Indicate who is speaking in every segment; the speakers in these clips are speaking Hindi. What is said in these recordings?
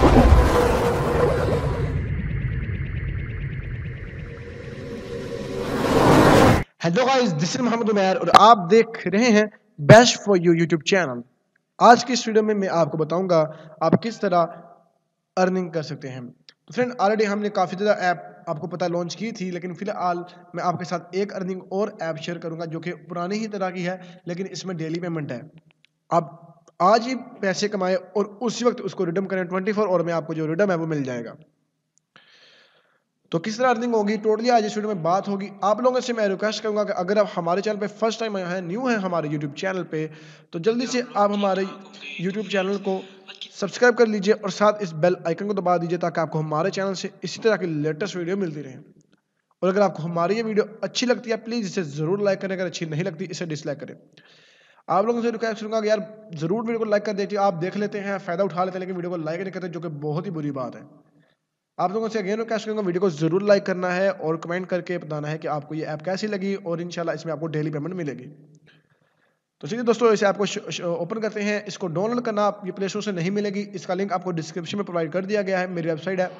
Speaker 1: Hello guys this is Mohammed Umair और आप देख रहे हैं best for you YouTube channel आज की इस वीडियो में मैं आपको बताऊँगा आप किस तरह अर्निंग कर सकते हैं। तो फ्रेंड ऑलरेडी हमने काफ़ी ज़्यादा ऐप आपको पता लॉन्च की थी, लेकिन फ़िलहाल मैं आपके साथ एक अर्निंग और ऐप शेयर करूँगा जो कि पुरानी ही तरह की है, लेकिन इसमें डेली पेमेंट है। आप आज ही पैसे कमाए और उसी वक्त उसको रिडम करें। ट्वेंटी फोर और में आपको जो रिडम है वो मिल जाएगा। तो किस तरह अर्निंग होगी? टोटली आज इस वीडियो में बात होगी। आप लोगों से मैं रिक्वेस्ट करूँगा कि अगर आप हमारे चैनल पे फ़र्स्ट टाइम आए हैं न्यू है हमारे यूट्यूब चैनल पे तो जल्दी से आप हमारे यूट्यूब चैनल को सब्सक्राइब कर लीजिए और साथ इस बेल आइकन को दबा दीजिए ताकि आपको हमारे चैनल से इसी तरह की लेटेस्ट वीडियो मिलती रहे। और अगर आपको हमारी ये वीडियो अच्छी लगती है प्लीज़ इसे ज़रूर लाइक करें। अगर अच्छी नहीं लगती, इसे डिसलाइक करें। आप लोगों से रिक्वेस्ट करूँगा यार ज़रूर वीडियो को लाइक कर दीजिए। आप देख लेते हैं, फ़ायदा उठा लेते हैं, लेकिन वीडियो को लाइक नहीं करते, जो कि बहुत ही बुरी बात है। आप लोगों से अगेन रिक्वेस्ट करूँगा, वीडियो को ज़रूर लाइक करना है और कमेंट करके बताना है कि आपको ये ऐप कैसी लगी और इंशाल्लाह इसमें आपको डेली पेमेंट मिलेगी। तो चलिए दोस्तों, इसे आपको ओपन करते हैं। इसको डाउनलोड करना आप ये प्ले स्टोर से नहीं मिलेगी। इसका लिंक आपको डिस्क्रिप्शन में प्रोवाइड कर दिया गया है। मेरी वेबसाइट है।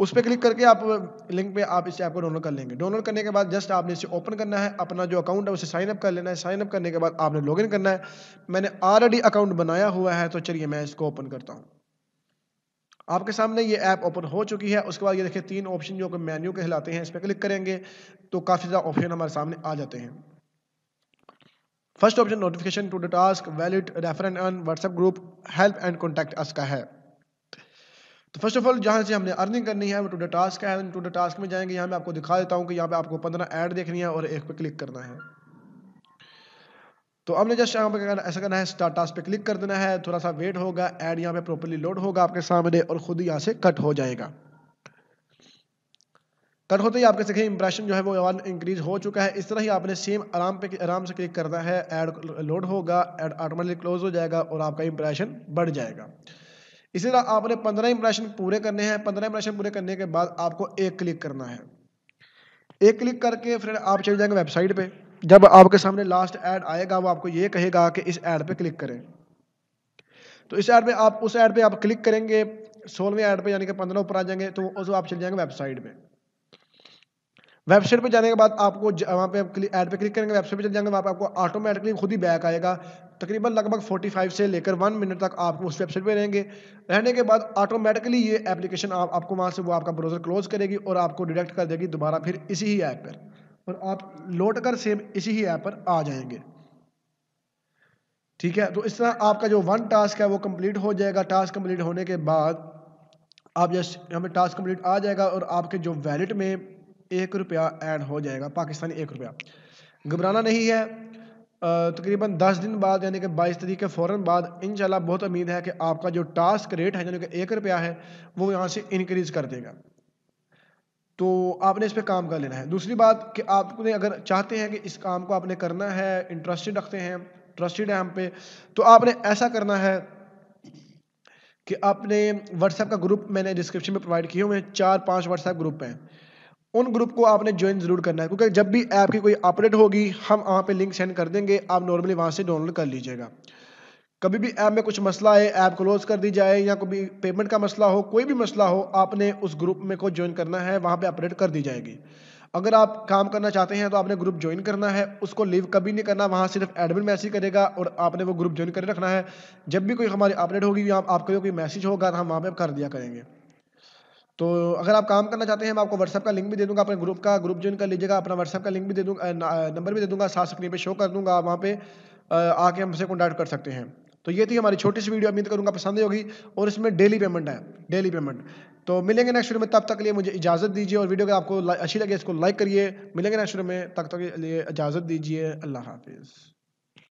Speaker 1: उस पर क्लिक करके आप लिंक पे आप इसे को डाउनलोड कर लेंगे। डाउनलोड करने के बाद जस्ट आपने इसे ओपन करना है। अपना जो अकाउंट है उसे साइन अप कर लेना है। साइन अप करने के बाद आपने लॉगिन करना है। मैंने ऑलरेडी अकाउंट बनाया हुआ है तो चलिए मैं इसको ओपन करता हूँ। आपके सामने ये ऐप ओपन हो चुकी है। उसके बाद ये देखिए तीन ऑप्शन जो कि मेन्यू कहलाते हैं, इस पर क्लिक करेंगे तो काफ़ी ज़्यादा ऑप्शन हमारे सामने आ जाते हैं। First option notification to the task valid referent and WhatsApp group help and contact us का है। तो फ़र्स्ट ऑफ़ ऑल जहाँ से हमने अर्निंग करनी है, वो टू द टास्क है टू द टास्क में जाएँगे, यहाँ मैं आपको दिखा देता हूँ कि यहाँ पे आपको पंद्रह ऐड देखनी है और एक पे क्लिक करना है। तो हमने जस्ट यहाँ पे ऐसा करना है स्टार्ट टास्क पे क्लिक कर देना है, थोड़ा सा वेट होगा ऐड यहाँ पे प्रॉपरली लोड होगा आपके सामने और खुद ही यहाँ से कट हो जाएगा। कट होते ही आपके देखें इंप्रेशन जो है वो वन इंक्रीज हो चुका है। इस तरह ही आपने सेम आराम पे, आराम से क्लिक करना है ऐड लोड होगा ऐड ऑटोमेटिक क्लोज हो जाएगा और आपका इंप्रेशन बढ़ जाएगा। इसी तरह आपने पंद्रह इंप्रेशन पूरे करने हैं, पंद्रह इंप्रेशन पूरे करने के बाद आपको एक क्लिक करना है। एक क्लिक करके फिर आप चले जाएँगे वेबसाइट पे। जब आपके सामने लास्ट ऐड आएगा, वो आपको ये कहेगा कि इस ऐड पे क्लिक करें। तो इस ऐड पे आप, उस ऐड पे आप क्लिक करेंगे, सोलहवें ऐड पे यानी कि पंद्रह ऊपर आ जाएँगे तो उस आप चले जाएँगे वेबसाइट पे। वेबसाइट पे जाने के बाद आपको वहाँ पे ऐड पे क्लिक करेंगे वेबसाइट पे चले जाएँगे वहाँ पे आपको ऑटोमेटिकली खुद ही बैक आएगा। तकरीबन लगभग 45 से लेकर वन मिनट तक आप उस वेबसाइट पे रहेंगे। रहने के बाद ऑटोमेटिकली ये एप्लीकेशन आप, आपको वहाँ से वो आपका ब्राउज़र क्लोज करेगी और आपको डिडक्ट कर देगी दोबारा फिर इसी ही ऐप पर। और आप लौट कर सेम इसी ही ऐप पर आ जाएँगे। ठीक है? तो इस तरह आपका जो वन टास्क है वो कंप्लीट हो जाएगा। टास्क कंप्लीट होने के बाद आप जस्ट हमें टास्क कंप्लीट आ जाएगा और आपके जो वैलेट में एक रुपया ऐड हो जाएगा, पाकिस्तानी एक रुपया। घबराना नहीं है। तकरीबन दस दिन बाद, यानी कि बाईस तारीख के फ़ौर बाद, इंशाल्लाह बहुत उम्मीद है कि आपका जो टास्क रेट है, यानी कि एक रुपया है, वो यहाँ से इंक्रीज़ कर देगा। तो आपने इस पर काम कर लेना है। दूसरी बात कि आपने अगर चाहते हैं कि इस काम को आपने करना है इंटरेस्टेड रखते हैं ट्रस्टेड है हम पे तो आपने ऐसा करना है कि आपने व्हाट्सएप का ग्रुप मैंने डिस्क्रिप्शन में प्रोवाइड किए हुए हैं। चार, पाँच व्हाट्सएप ग्रुप हैं। उन ग्रुप को आपने ज्वाइन ज़रूर करना है, क्योंकि जब भी ऐप की कोई अपडेट होगी, हम वहाँ पे लिंक सेंड कर देंगे, आप नॉर्मली वहाँ से डाउनलोड कर लीजिएगा। कभी भी ऐप में कुछ मसला है ऐप क्लोज कर दी जाए, या कभी पेमेंट का मसला हो, कोई भी मसला हो, आपने उस ग्रुप में को ज्वाइन करना है, वहाँ पे अपडेट कर दी जाएगी। अगर आप काम करना चाहते हैं तो आपने ग्रुप ज्वाइन करना है, उसको लीव कभी नहीं करना, वहाँ सिर्फ़ एडमिन मैसेज करेगा, और आपने वो ग्रुप ज्वाइन कर रखना है। जब भी कोई हमारी अपडेट होगी, या आपका कोई मैसेज होगा तो हम वहाँ पर कर दिया करेंगे। तो अगर आप काम करना चाहते हैं, मैं आपको व्हाट्सअप का लिंक भी दे दूँगा, अपने ग्रुप का ग्रुप ज्वाइन कर लीजिएगा, अपना व्हाट्सअप का लिंक भी दे दूँगा नंबर भी दे दूँगा, साथ स्क्रीन पे शो कर दूँगा वहाँ पे आके हमसे कॉन्टैक्ट कर सकते हैं। तो ये थी हमारी छोटी सी वीडियो उम्मीद करूँगा पसंद होगी, और इसमें डेली पेमेंट है डेली पेमेंट तो मिलेंगे नेक्स्ट वीडियो में, तब तक के लिए मुझे इजाज़त दीजिए, और वीडियो अगर आपको अच्छी लगे इसको लाइक करिए। मिलेंगे नेक्स्ट वीडियो में, तब तक के लिए इजाज़त दीजिए, अल्लाह हाफिज़।